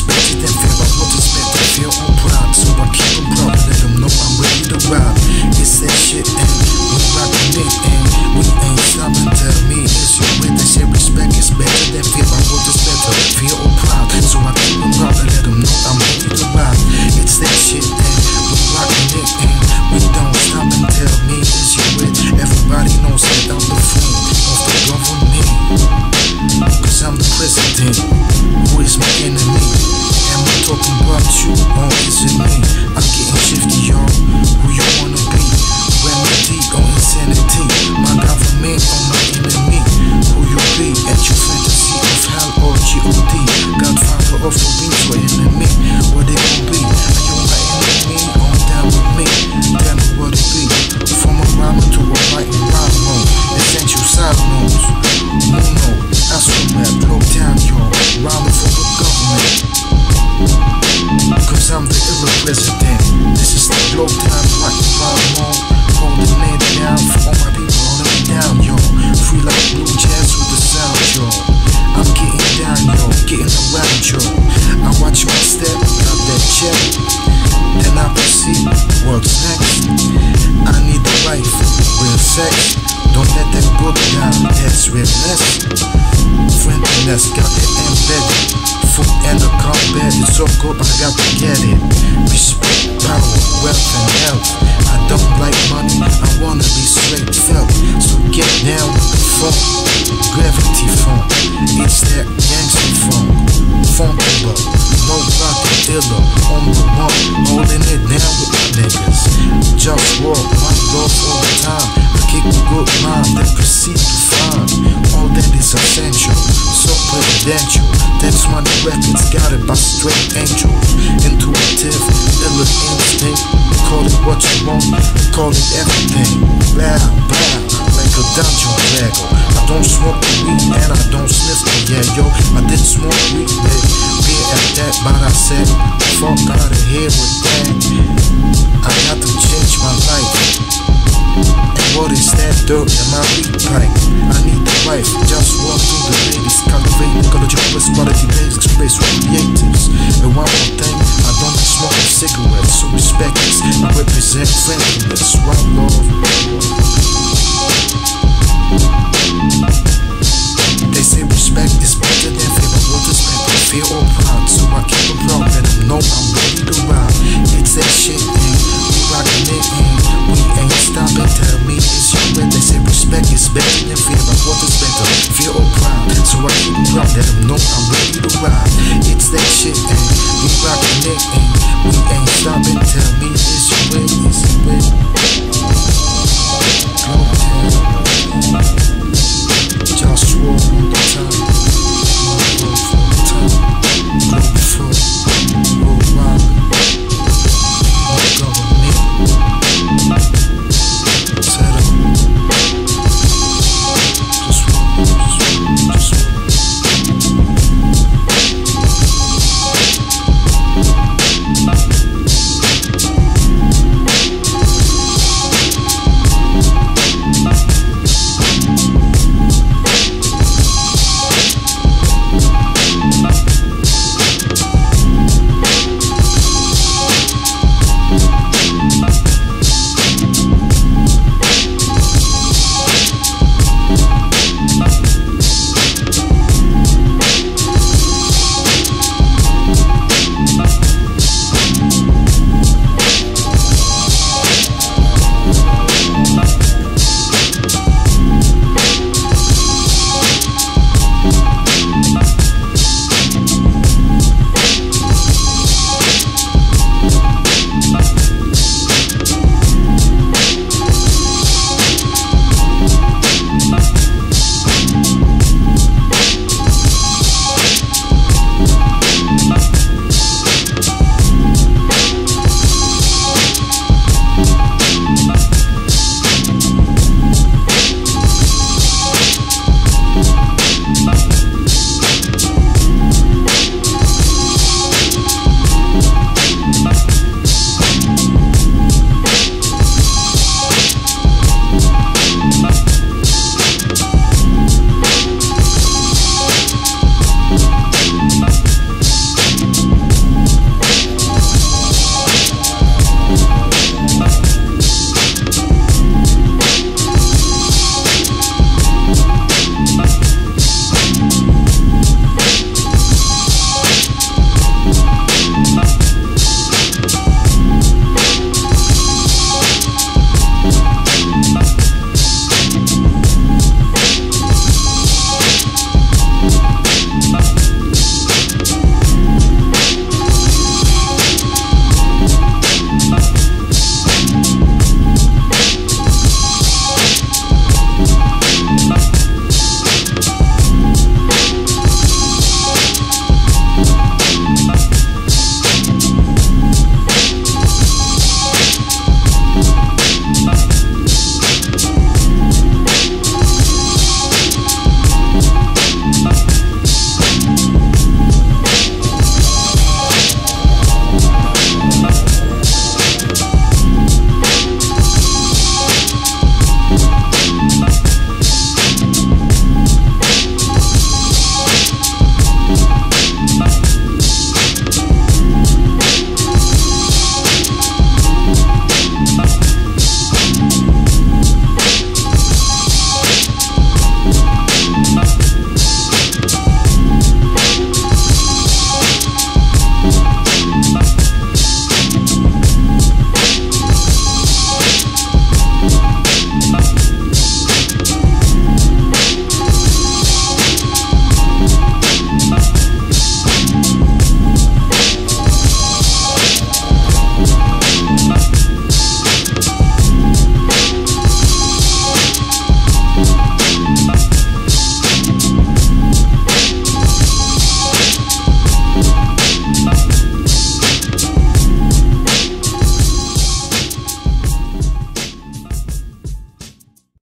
respected and fair, but what is better? Fear or pride, so I keep them proud. Let them know I'm ready to ride. It's that shit, and we rockin' it, and we ain't stopping. Tell me, it's your with that shit? Respect is better than fear, but what is better? Fear or pride, so I keep profundo that book down, that's realness. Friendliness, got it embedded. Food and the combat, so good, I got to get it. Respect, power, wealth, and health. I don't like money, I wanna be straight felt. So get down with the funk, gravity funk. It's that gangster funk, funky but no rockin' iller on the one, holding it down with my niggas. Just walk, my love all the time. I kick a good rhyme, then proceed to find all that is essential. So presidential, that's my new records, it by straight angels. Intuitive, iller instinct. Call it what you want, call it everything. Bow, bow, like a dungeon dragon. I don't smoke the weed and I don't sniff the yeah, yo. I did smoke weed, but be at that, but I said, fuck out of here with that. Respect. I represent friendliness, one love. They say respect is better than fear, but what is better, fear or proud? So I keep it proud, let them know I'm ready to ride. It's that shit, and we rockin' it, and we ain't stopping. Tell me it's you, and they say respect is better than fear, but what is better, fear or proud? So I keep it proud, let them know I'm ready to ride. It's that shit, and we with